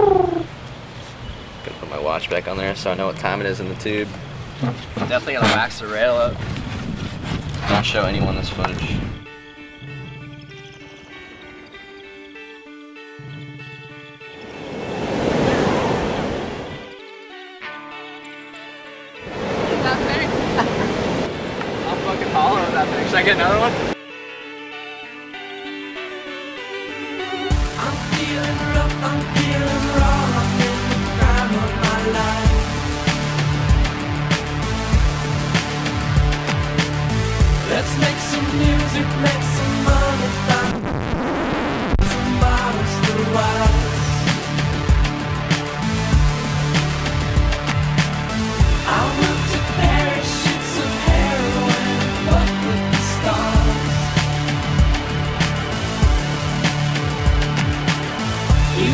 Gonna put my watch back on there so I know what time it is in the tube. Definitely gonna wax the rail up. Not show anyone this footage. I'll fucking holler at that thing. Should I get another one? Let's make some music, make some money, find some bottles the wise. I will to parachutes of heroin, fuck with the stars. You